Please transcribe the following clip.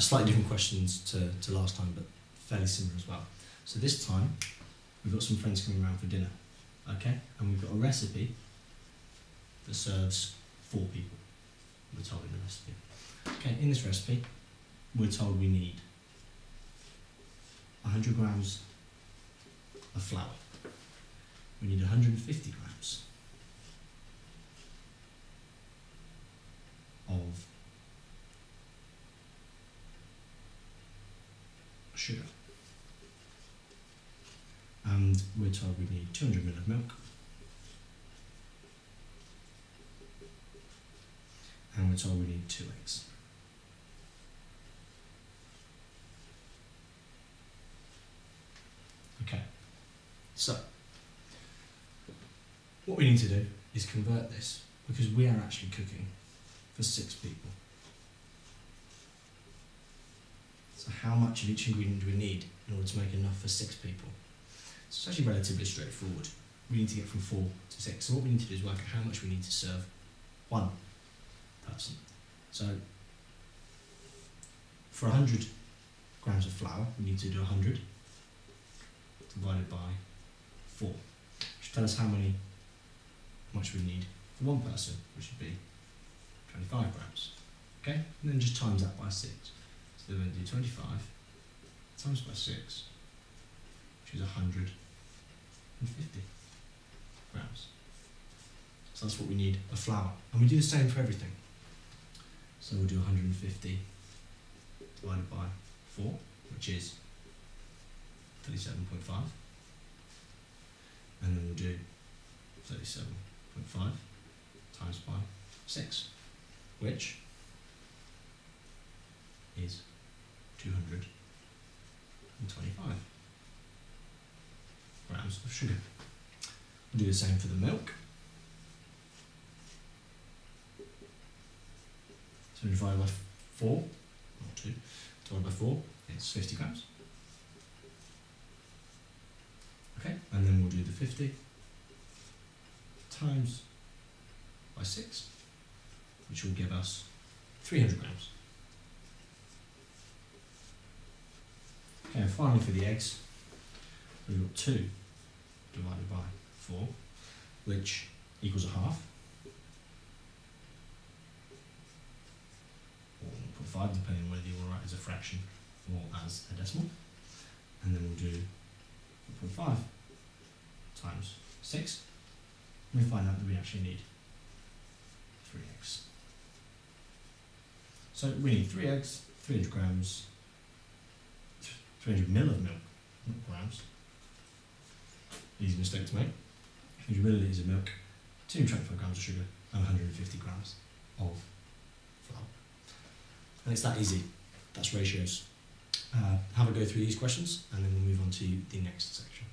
slightly different questions to, to last time, but fairly similar as well. So this time, we've got some friends coming around for dinner, okay? And we've got a recipe that serves four people, we're told in the recipe. Okay, in this recipe, we're told we need 100 grams of flour. We need 150 grams of sugar. And we're told we need 200 ml of milk. And we're told we need two eggs. Okay, so what we need to do is convert this because we are actually cooking for six people. So how much of each ingredient do we need in order to make enough for six people? It's actually relatively straightforward. We need to get from four to six. So what we need to do is work out how much we need to serve one person. So for 100 grams of flour, we need to do 100 divided by 4, which tells us how many much we need for one person, which would be 25 grams. Okay, and then just times that by 6. So to do 25 times by 6, which is 150 grams. So that's what we need of flour. And we do the same for everything. So we'll do 150 divided by 4, which is 37.5. And then we'll do 37.5 times by 6, which is 225 grams of sugar. We'll do the same for the milk. So divided by 4, or 2, divided by 4, it's 50 grams. Okay, and then we'll do the 50 times by 6, which will give us 300 grams. And finally for the eggs, we've got 2 divided by 4, which equals a half. Or 1.5, depending on whether you want to write as a fraction or as a decimal. And then we'll do 1.5 times 6. And we find out that we actually need 3 eggs. So we need 3 eggs, 300 grams, 300 mil of milk, not grams. Easy mistake to make. 300 millilitres of milk, 225 grams of sugar, and 150 grams of flour. And it's that easy. That's ratios. Uh, have a go through these questions, and then we'll move on to the next section.